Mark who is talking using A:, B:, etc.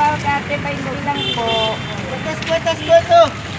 A: kay ate, 20 lang po.
B: Kwetes, kwetes, kweto.